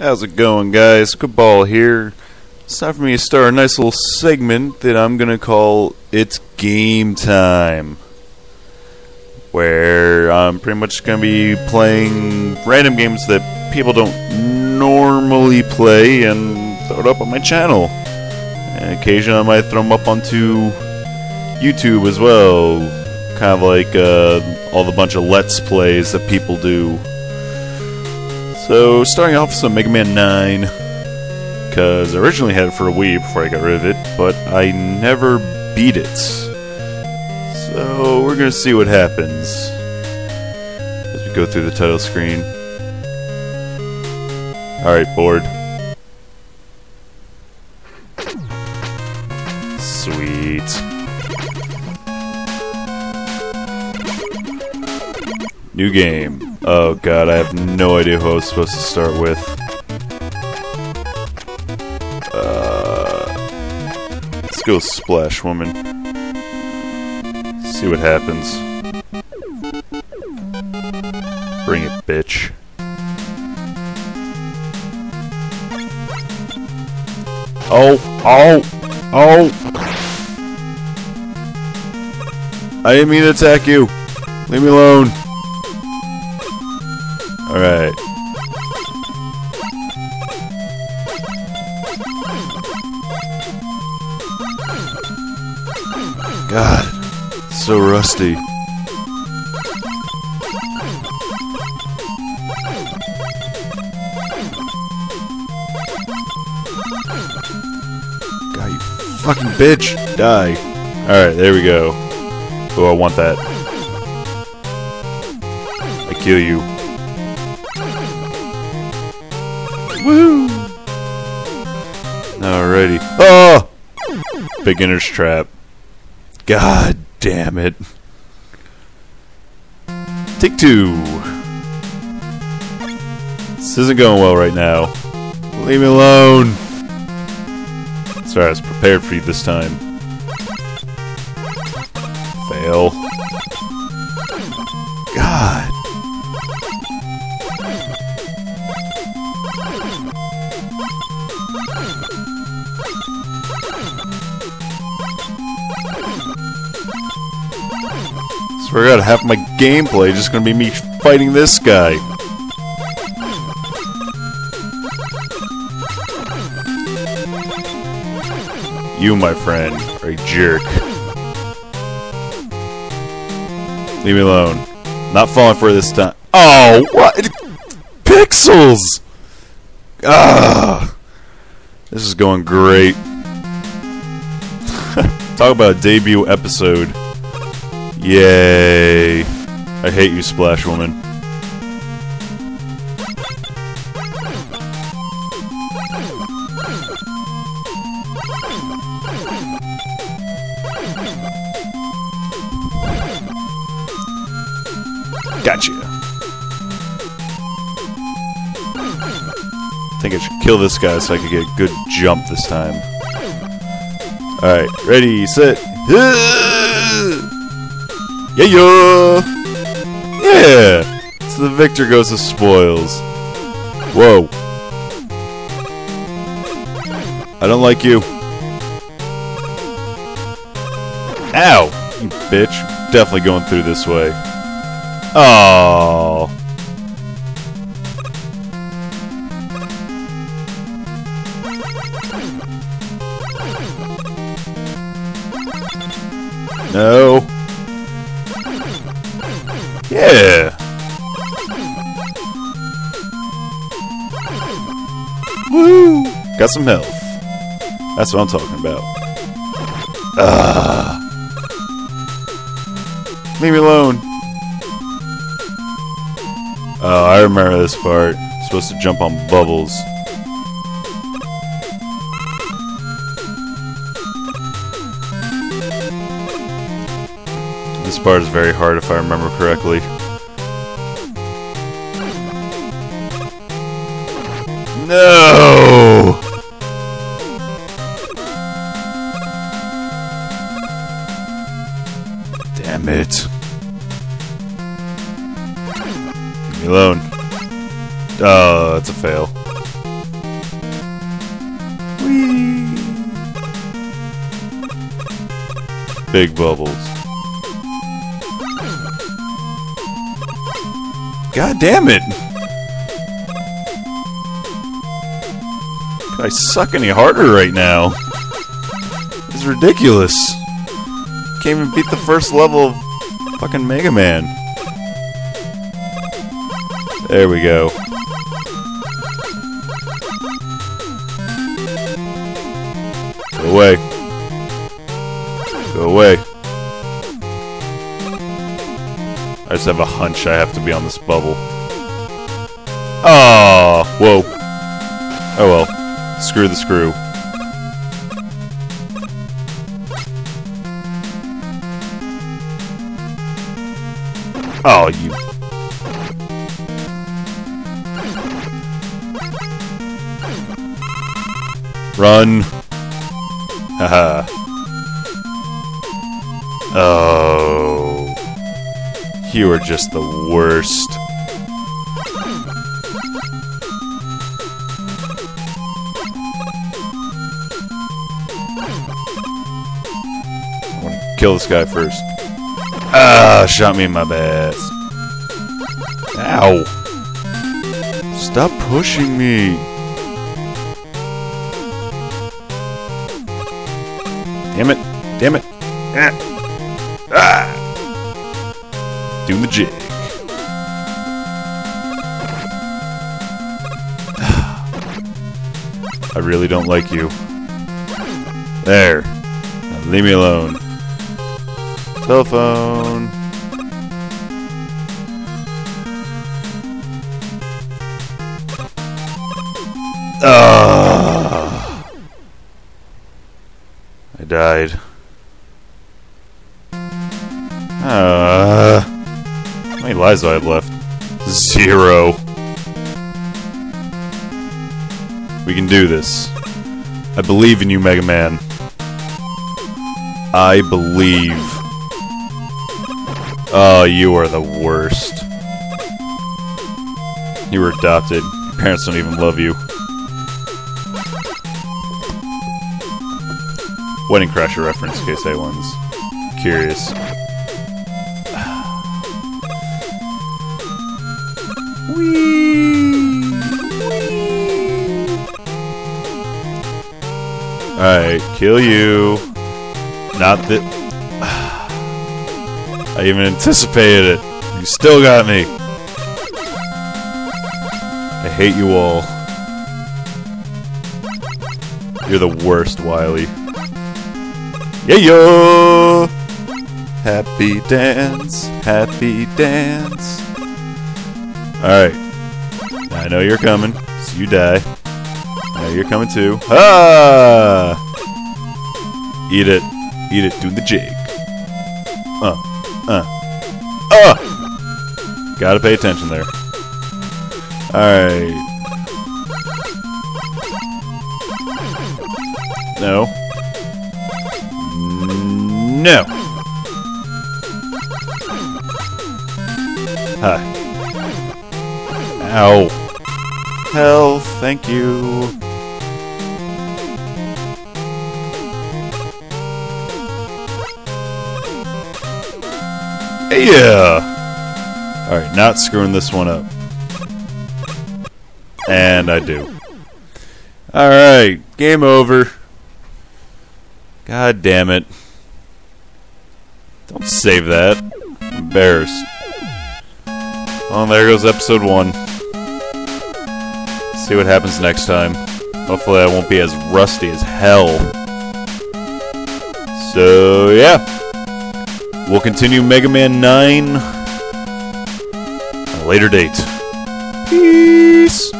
How's it going, guys? Cabol here. It's time for me to start a nice little segment that I'm gonna call It's Game Time. Where I'm pretty much gonna be playing random games that people don't normally play and throw it up on my channel. And occasionally I might throw them up onto YouTube as well. Kind of like uh, all the bunch of Let's Plays that people do. So, starting off with some Mega Man 9, because I originally had it for a Wii before I got rid of it, but I never beat it. So, we're gonna see what happens as we go through the title screen. Alright, board. New game. Oh god, I have no idea who I was supposed to start with. Uh, let's go Splash Woman. See what happens. Bring it, bitch. Oh, oh, oh! I didn't mean to attack you. Leave me alone. Alright. God, so rusty. God, you fucking bitch! Die. Alright, there we go. Oh, I want that. I kill you. Alrighty. Oh! Beginner's trap. God damn it. Take two. This isn't going well right now. Leave me alone. Sorry, I was prepared for you this time. Fail. God. Swear to God, half my gameplay just gonna be me fighting this guy. You, my friend, are a jerk. Leave me alone. Not falling for this time. Oh, what? Pixels! Ah! This is going great. Talk about a debut episode. Yay. I hate you, Splash Woman. Gotcha. I think I should kill this guy so I can get a good jump this time. Alright, ready, set. Yeah, yeah! Yeah! So the victor goes to spoils. Whoa. I don't like you. Ow! You bitch. Definitely going through this way. Oh. No. Yeah. Woo! Got some health. That's what I'm talking about. Ah. Leave me alone. Oh, I remember this part. Supposed to jump on bubbles. part is very hard if I remember correctly. No! Damn it. Leave me alone. Oh, that's a fail. Whee! Big bubbles. God damn it! Can I suck any harder right now? It's ridiculous. Can't even beat the first level of fucking Mega Man. There we go. Go away. Go away. I just have a hunch I have to be on this bubble. Oh, whoa. Oh well. Screw the screw. Oh, you... Run. Haha. oh. You are just the worst. I to kill this guy first. Ah, shot me in my back. Ow. Stop pushing me. Damn it. Damn it. Ah. ah. Doing the jig. I really don't like you. There. Now leave me alone. Telephone. Ah. I died. Many lives I have left? Zero. We can do this. I believe in you, Mega Man. I believe. Oh, you are the worst. You were adopted. Your parents don't even love you. Wedding Crasher reference, in case anyone's curious. Alright, kill you. Not that. I even anticipated it. You still got me. I hate you all. You're the worst, Wily. Yeah, yo! Happy dance, happy dance. Alright. I know you're coming, so you die. I know you're coming too. Ah! Eat it. Eat it, do the jig. Uh, uh, uh! Gotta pay attention there. Alright. No. No. Hi. Ow. Health, thank you. Yeah! Alright, not screwing this one up. And I do. Alright, game over. God damn it. Don't save that. I'm embarrassed. Oh, there goes episode one. See what happens next time. Hopefully I won't be as rusty as hell. So, yeah. We'll continue Mega Man 9 at a later date. Peace!